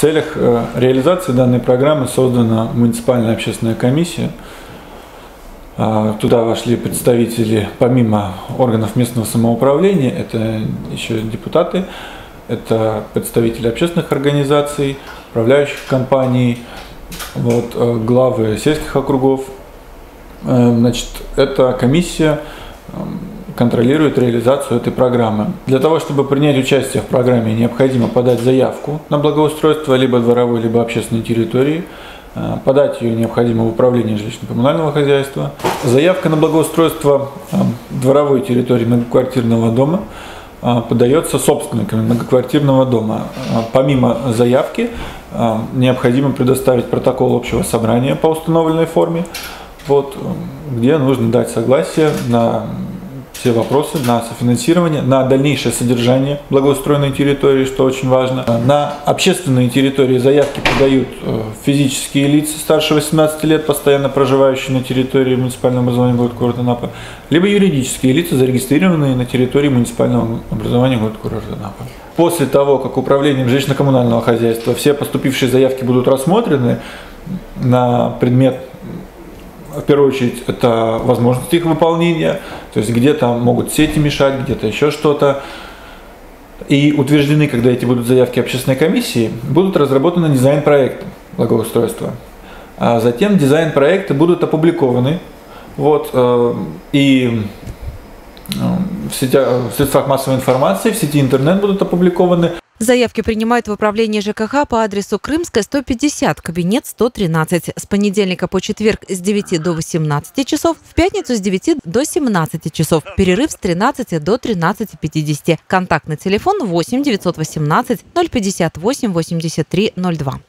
Целях э, реализации данной программы создана муниципальная общественная комиссия. А, туда вошли представители, помимо органов местного самоуправления, это еще депутаты, это представители общественных организаций, управляющих компаний, вот, э, главы сельских округов. Э, значит, эта комиссия контролирует реализацию этой программы. Для того, чтобы принять участие в программе, необходимо подать заявку на благоустройство либо дворовой, либо общественной территории. Э, подать ее необходимо в управление жилищно-коммунального хозяйства. Заявка на благоустройство дворовой территории многоквартирного дома – а, подается собственниками многоквартирного дома. Помимо заявки необходимо предоставить протокол общего собрания по установленной форме, вот, где нужно дать согласие на все вопросы на софинансирование, на дальнейшее содержание благоустроенной территории, что очень важно. На общественные территории заявки подают э, физические лица старше 18 лет, постоянно проживающие на территории муниципального образования города курорта Анапа, либо юридические лица, зарегистрированные на территории муниципального образования города курорта Анапа. После того, как управлением жилищно-коммунального хозяйства все поступившие заявки будут рассмотрены на предмет в первую очередь, это возможность их выполнения, то есть где-то могут сети мешать, где-то еще что-то. И утверждены, когда эти будут заявки общественной комиссии, будут разработаны дизайн-проекты благоустройства. А затем дизайн-проекты будут опубликованы. Вот, э, и э, в, сетях, в средствах массовой информации, в сети интернет будут опубликованы. Заявки принимают в управлении ЖКХ по адресу Крымская, 150, кабинет 113. С понедельника по четверг с 9 до 18 часов, в пятницу с 9 до 17 часов. Перерыв с 13 до 13.50. Контактный телефон 8 918 058 83 02.